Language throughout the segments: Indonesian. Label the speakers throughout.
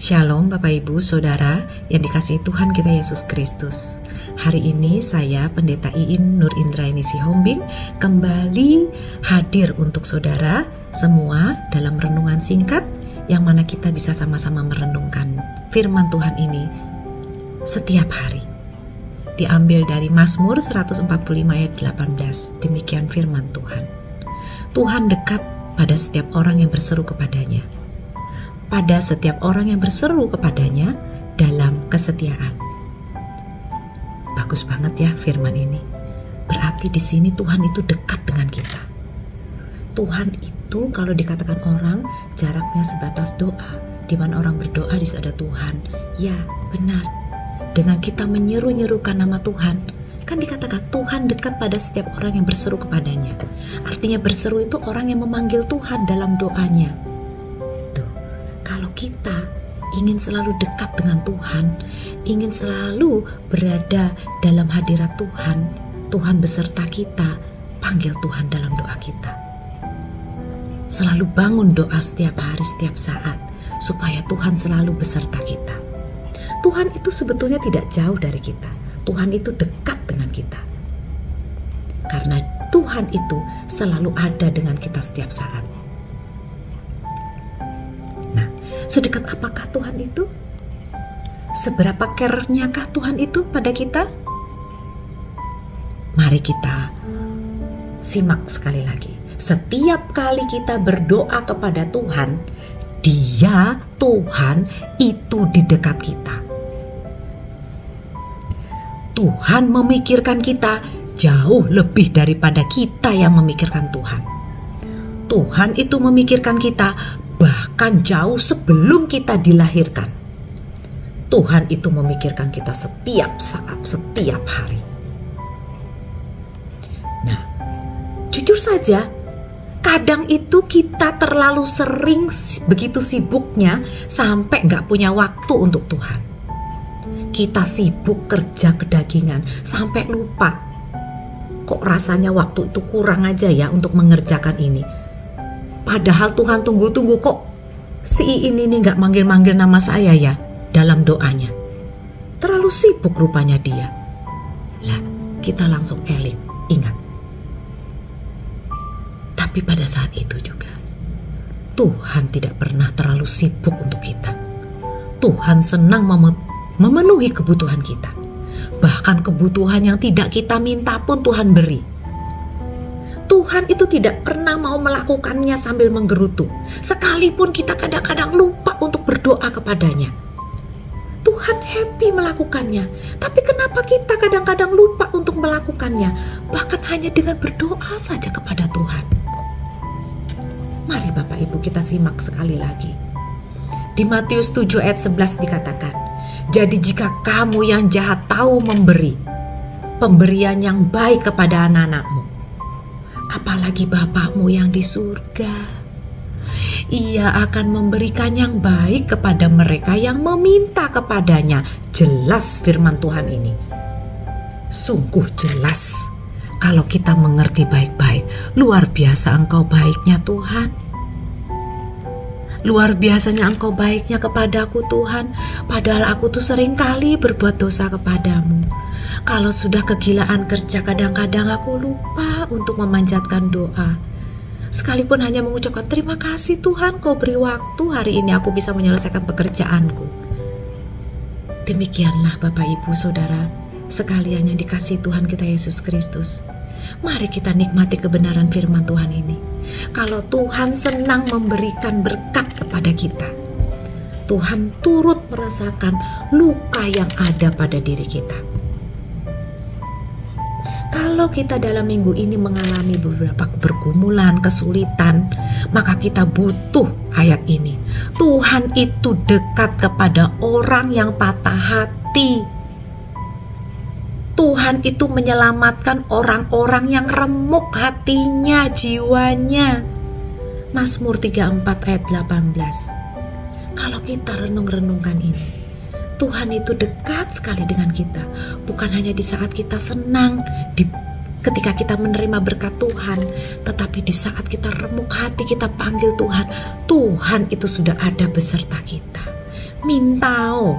Speaker 1: Shalom Bapak Ibu Saudara yang dikasihi Tuhan kita Yesus Kristus Hari ini saya Pendeta Iin Nur Indraini Sihombing kembali hadir untuk saudara semua dalam renungan singkat yang mana kita bisa sama-sama merenungkan firman Tuhan ini setiap hari. Diambil dari Mazmur 145 ayat 18. Demikian firman Tuhan. Tuhan dekat pada setiap orang yang berseru kepadanya pada setiap orang yang berseru kepadanya dalam kesetiaan. Bagus banget ya firman ini. Berarti di sini Tuhan itu dekat dengan kita. Tuhan itu kalau dikatakan orang jaraknya sebatas doa. Di mana orang berdoa di ada Tuhan. Ya, benar. Dengan kita menyeru-nyerukan nama Tuhan, kan dikatakan Tuhan dekat pada setiap orang yang berseru kepadanya. Artinya berseru itu orang yang memanggil Tuhan dalam doanya kita ingin selalu dekat dengan Tuhan, ingin selalu berada dalam hadirat Tuhan, Tuhan beserta kita, panggil Tuhan dalam doa kita. Selalu bangun doa setiap hari, setiap saat, supaya Tuhan selalu beserta kita. Tuhan itu sebetulnya tidak jauh dari kita, Tuhan itu dekat dengan kita. Karena Tuhan itu selalu ada dengan kita setiap saat. Sedekat apakah Tuhan itu? Seberapa care-nyakah Tuhan itu pada kita? Mari kita simak sekali lagi. Setiap kali kita berdoa kepada Tuhan, Dia, Tuhan, itu di dekat kita. Tuhan memikirkan kita jauh lebih daripada kita yang memikirkan Tuhan. Tuhan itu memikirkan kita bahkan jauh sebelum kita dilahirkan. Tuhan itu memikirkan kita setiap saat, setiap hari. Nah, jujur saja, kadang itu kita terlalu sering begitu sibuknya sampai nggak punya waktu untuk Tuhan. Kita sibuk kerja kedagingan sampai lupa. Kok rasanya waktu itu kurang aja ya untuk mengerjakan ini. Padahal Tuhan tunggu-tunggu kok si ini nih nggak manggil-manggil nama saya ya dalam doanya. Terlalu sibuk rupanya dia. Lah, kita langsung elik, ingat. Tapi pada saat itu juga, Tuhan tidak pernah terlalu sibuk untuk kita. Tuhan senang memenuhi kebutuhan kita. Bahkan kebutuhan yang tidak kita minta pun Tuhan beri Tuhan itu tidak pernah mau melakukannya sambil menggerutu. Sekalipun kita kadang-kadang lupa untuk berdoa kepadanya. Tuhan happy melakukannya. Tapi kenapa kita kadang-kadang lupa untuk melakukannya? Bahkan hanya dengan berdoa saja kepada Tuhan. Mari Bapak Ibu kita simak sekali lagi. Di Matius 7 ayat 11 dikatakan, Jadi jika kamu yang jahat tahu memberi, pemberian yang baik kepada anak-anakmu, apalagi Bapakmu yang di surga. Ia akan memberikan yang baik kepada mereka yang meminta kepadanya. Jelas firman Tuhan ini. Sungguh jelas. Kalau kita mengerti baik-baik, luar biasa engkau baiknya Tuhan. Luar biasanya engkau baiknya kepadaku Tuhan, padahal aku tuh sering kali berbuat dosa kepadamu. Kalau sudah kegilaan kerja kadang-kadang aku lupa untuk memanjatkan doa. Sekalipun hanya mengucapkan terima kasih Tuhan kau beri waktu hari ini aku bisa menyelesaikan pekerjaanku. Demikianlah Bapak Ibu Saudara sekalian yang dikasih Tuhan kita Yesus Kristus. Mari kita nikmati kebenaran firman Tuhan ini. Kalau Tuhan senang memberikan berkat kepada kita, Tuhan turut merasakan luka yang ada pada diri kita. Kalau kita dalam minggu ini mengalami beberapa pergumulan, kesulitan, maka kita butuh ayat ini. Tuhan itu dekat kepada orang yang patah hati. Tuhan itu menyelamatkan orang-orang yang remuk hatinya, jiwanya. Mazmur 34 ayat 18. Kalau kita renung-renungkan ini, Tuhan itu dekat sekali dengan kita, bukan hanya di saat kita senang, di ketika kita menerima berkat Tuhan, tetapi di saat kita remuk hati, kita panggil Tuhan, Tuhan itu sudah ada beserta kita. mintao,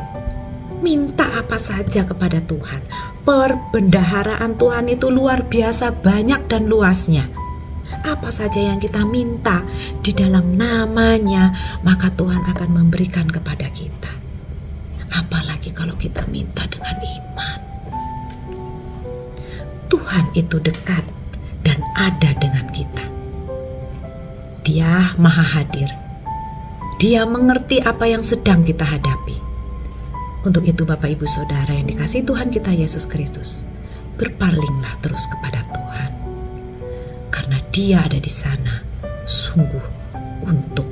Speaker 1: minta apa saja kepada Tuhan. Perbendaharaan Tuhan itu luar biasa banyak dan luasnya. Apa saja yang kita minta di dalam namanya, maka Tuhan akan memberikan kepada kita. Minta dengan iman. Tuhan itu dekat dan ada dengan kita. Dia maha hadir. Dia mengerti apa yang sedang kita hadapi. Untuk itu Bapak Ibu Saudara yang dikasih Tuhan kita Yesus Kristus, berpalinglah terus kepada Tuhan. Karena dia ada di sana, sungguh untuk